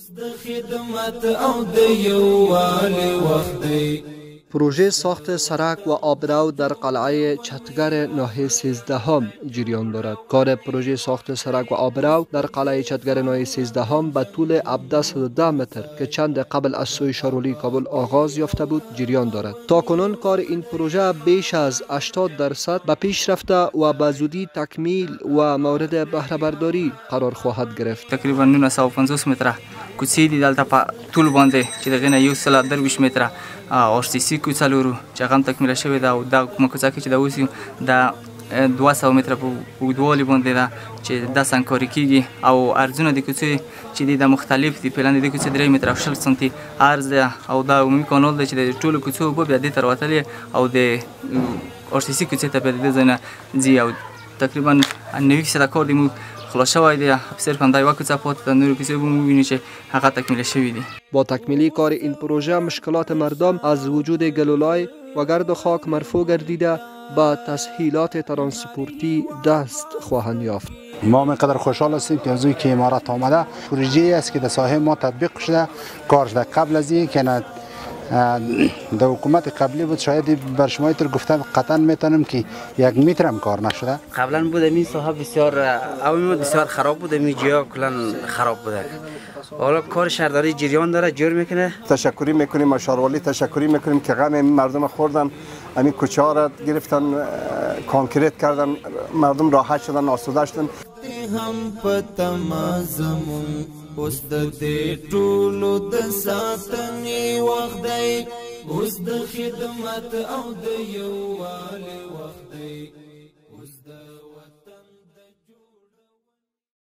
اوس د خدمت او د یووالي وخت دی پروژه ساخت سرک و آبرو در قلعه چتگر ناحیه 13 هم جریان دارد. کار پروژه ساخت سرک و آبرو در قلعه چتگر ناحیه 13 هم به طول 1710 متر که چند قبل از سوی شارولی کابل آغاز یافته بود جریان دارد. تا کنون کار این پروژه بیش از 80 درصد به پیش رفته و به زودی تکمیل و مورد بهره برداری قرار خواهد گرفت. تقریبا 950 متره کوڅې دي دلته په طول باندې چې دغه نه یو سل درویشت متره سی سی کوڅه لرو چې هغه هم تکمیله شوې ده او دا کومه کوڅه کې چې دا اوس د دوه سوه متره په اوږدوالي باندې ده چې دا سنګکاري کیږي او ارزونه د کوڅې چې د مختلف دي پلان د کوڅې درې متره او شل سنتي ده او دا عمومي کانال دی چې د ټولو کوڅو اوبه بیا دې ته راوتلې او د سی کوڅې ته د دې ځای نه ځي او تقریبا نوي فیصده کار دی موږ خلاص شوی دی صرف همدا یوه کوڅه پاتې ده نورې کوڅې به می‌بینی چې هغه تکمیل شوی دی با تکمیلی کار این پروژه مشکلات مردم از وجود گلولای و گرد و خاک مرفوع گردیده با تسهیلات ترانسپورتی دست خواهند یافت ما مقدر خوشحال هستیم که از که امارات آمده پروژه است که در ساحه ما تطبیق شده کار شده قبل از این که در حکومت قبلی بود شاید بر شما تر گفتم قطعا می‌تونم که یک متر هم کار نشده. قبلا بود این ساحه بسیار اوی بسیار خراب بود این جا کلا خراب بوده. حالا کار شهرداری جریان داره جور می‌کنه. تشکری می‌کنیم ما شاروالی تشکری می‌کنیم که غم مردم خوردن. همین کوچه ها را گرفتن کانکریت کردن مردم راحت شدن آسوده شدن هم پتما زمون اوس د دې ټولو د ساتنې وخت دی اوس د خدمت او د یووالي وخت دی